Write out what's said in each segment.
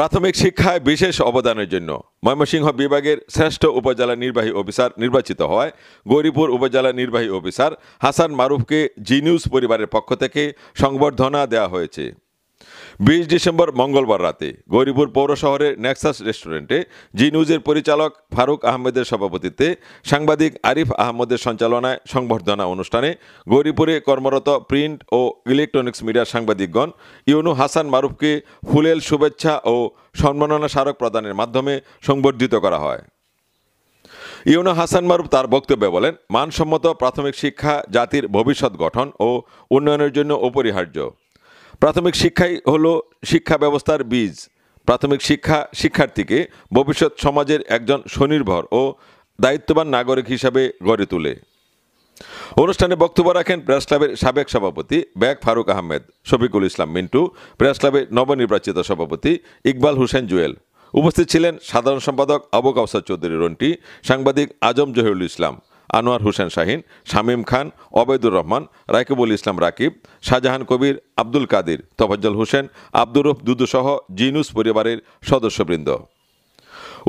প্রাথমিক শিক্ষায় বিশেষ অবদানের জন্য ময়মনসিংহ বিভাগের শ্রেষ্ঠ উপজেলা নির্বাহী অফিসার নির্বাচিত হয় গৌরীপুর উপজেলা নির্বাহী অফিসার হাসান মারুফকে জি নিউজ পরিবারের পক্ষ থেকে সংবর্ধনা দেওয়া হয়েছে। বিশ ডিসেম্বর মঙ্গলবার রাতে গৌরীপুর পৌর শহরের নেক্সাস রেস্টুরেন্টে জি নিউজের পরিচালক ফারুক আহমেদের সভাপতিত্বে সাংবাদিক আরিফ আহমদের সঞ্চালনায় সংবর্ধনা অনুষ্ঠানে গৌরীপুরে কর্মরত প্রিন্ট ও ইলেকট্রনিক্স মিডিয়ার সাংবাদিকগণ, ইউনু হাসান মারুফকে ফুলেল শুভেচ্ছা ও সম্মাননা স্মারক প্রদানের মাধ্যমে সংবর্ধিত করা হয়। ইউনো হাসান মারুফ তার বক্তব্যে বলেন, মানসম্মত প্রাথমিক শিক্ষা, জাতির ভবিষ্যৎ গঠন ও উন্নয়নের জন্য অপরিহার্য প্রাথমিক শিক্ষাই হলো শিক্ষা ব্যবস্থার বীজ। প্রাথমিক শিক্ষা শিক্ষার্থীকে ভবিষ্যৎ সমাজের একজন স্বনির্ভর ও দায়িত্ববান নাগরিক হিসাবে গড়ে তোলে। অনুষ্ঠানে বক্তব্য রাখেন প্রেস ক্লাবের সাবেক সভাপতি ব্যাগ ফারুক আহমেদ, শফিকুল ইসলাম মিন্টু, প্রেস ক্লাবের নবনির্বাচিত সভাপতি ইকবাল হোসেন জুয়েল। উপস্থিত ছিলেন সাধারণ সম্পাদক আবু কাউসার চৌধুরী রন্টি, সাংবাদিক আজম জহিরুল ইসলাম। আনোয়ার হোসেন শাহিন, শামীম খান অবেদুর রহমান, রাকিবুল ইসলাম রাকিব, শাহজাহান কবির, আব্দুল কাদির, তফজ্জল হোসেন, আব্দুর দুদুসহ জিনুস পরিবারের সদস্যবৃন্দ।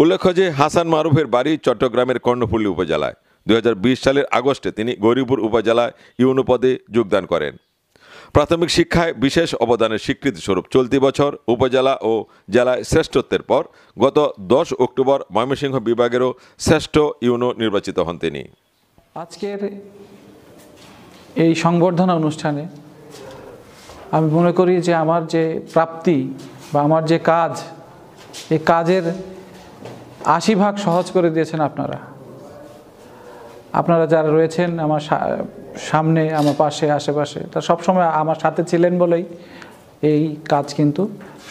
উল্লেখ্য যে হাসান মারুফের বাড়ি চট্টগ্রামের কর্ণফুলী উপজেলায়। দু হাজার বিশ সালের আগস্টে তিনি গৌরীপুর উপজেলায় ইউনো পদে যোগদান করেন। প্রাথমিক শিক্ষায় বিশেষ অবদানের স্বীকৃতিস্বরূপ চলতি বছর উপজেলা ও জেলায় শ্রেষ্ঠত্বের পর গত দশ অক্টোবর ময়মনসিংহ বিভাগেরও শ্রেষ্ঠ ইউনো নির্বাচিত হন তিনি। আজকের এই সংবর্ধনা অনুষ্ঠানে আমি মনে করি যে আমার যে প্রাপ্তি বা আমার যে কাজ, এই কাজের আশি ভাগ সহজ করে দিয়েছেন আপনারা। আপনারা যারা রয়েছেন আমার সামনে, আমার পাশে, আশেপাশে, তা সবসময় আমার সাথে ছিলেন বলেই এই কাজ কিন্তু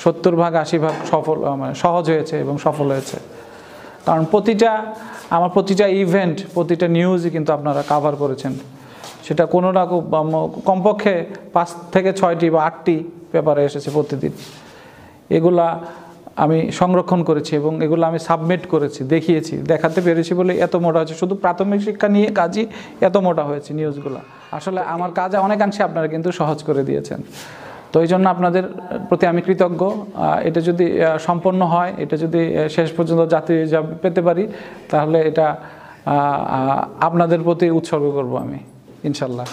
সত্তর ভাগ, আশি ভাগ সফল মানে সহজ হয়েছে এবং সফল হয়েছে। কারণ প্রতিটা, আমার প্রতিটা ইভেন্ট প্রতিটা নিউজই কিন্তু আপনারা কাভার করেছেন। সেটা কোনো না কমপক্ষে পাঁচ থেকে ছয়টি বা আটটি পেপারে এসেছে প্রতিদিন। এগুলা আমি সংরক্ষণ করেছি এবং এগুলো আমি সাবমিট করেছি, দেখিয়েছি, দেখাতে পেরেছি বলে এত মোটা হয়েছে। শুধু প্রাথমিক শিক্ষা নিয়ে কাজই এত মোটা হয়েছে নিউজগুলো আসলে আমার কাজ অনেকাংশে আপনারা কিন্তু সহজ করে দিয়েছেন। তো এই জন্য আপনাদের প্রতি আমি কৃতজ্ঞ। এটা যদি সম্পন্ন হয়, এটা যদি শেষ পর্যন্ত জাতি পেতে পারি, তাহলে এটা আপনাদের প্রতি উৎসর্গ করব আমি, ইনশাল্লাহ।